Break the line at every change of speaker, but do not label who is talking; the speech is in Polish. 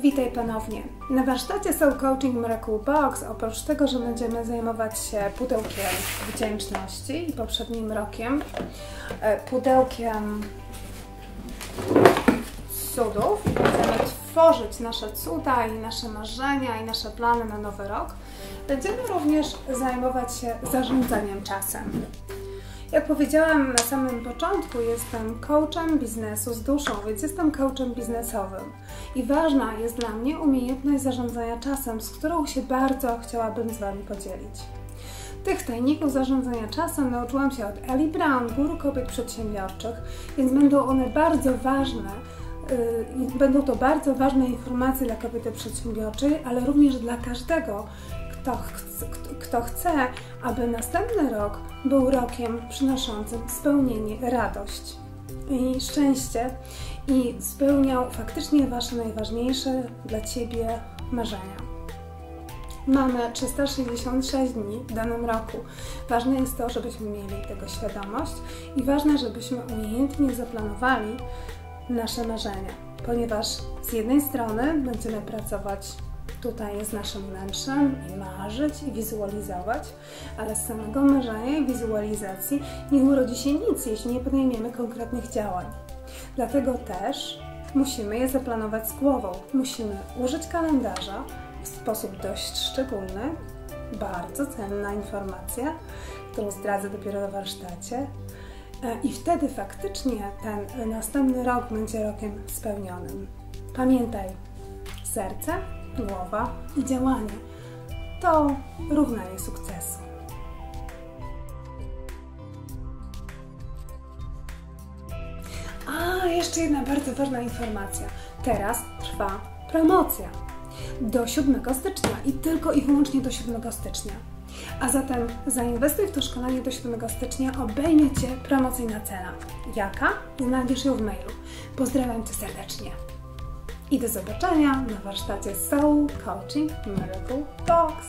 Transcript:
Witaj ponownie. Na warsztacie Soul Coaching Miracle Box, oprócz tego, że będziemy zajmować się pudełkiem wdzięczności i poprzednim rokiem, e, pudełkiem cudów i będziemy tworzyć nasze cuda i nasze marzenia i nasze plany na nowy rok, będziemy również zajmować się zarządzaniem czasem. Jak powiedziałam na samym początku, jestem coachem biznesu z duszą, więc jestem coachem biznesowym. I ważna jest dla mnie umiejętność zarządzania czasem, z którą się bardzo chciałabym z Wami podzielić. Tych tajników zarządzania czasem nauczyłam się od Eli Brown, guru kobiet przedsiębiorczych, więc będą one bardzo ważne. Yy, będą to bardzo ważne informacje dla kobiety przedsiębiorczej, ale również dla każdego, kto, kto, kto chce, aby następny rok był rokiem przynoszącym spełnienie, radość i szczęście i spełniał faktycznie Wasze najważniejsze dla Ciebie marzenia. Mamy 366 dni w danym roku. Ważne jest to, żebyśmy mieli tego świadomość i ważne, żebyśmy umiejętnie zaplanowali nasze marzenia, ponieważ z jednej strony będziemy pracować tutaj z naszym wnętrzem i marzyć i wizualizować, ale z samego marzenia i wizualizacji nie urodzi się nic, jeśli nie podejmiemy konkretnych działań. Dlatego też musimy je zaplanować z głową. Musimy użyć kalendarza w sposób dość szczególny, bardzo cenna informacja, którą zdradzę dopiero na warsztacie. E, I wtedy faktycznie ten następny rok będzie rokiem spełnionym. Pamiętaj, serce głowa i działanie. To równanie sukcesu. A, jeszcze jedna bardzo ważna informacja. Teraz trwa promocja. Do 7 stycznia i tylko i wyłącznie do 7 stycznia. A zatem zainwestuj w to szkolenie do 7 stycznia, obejmie Cię promocyjna cena. Jaka? Znajdziesz ją w mailu. Pozdrawiam Cię serdecznie i do zobaczenia na warsztacie Soul Coaching Miracle Box.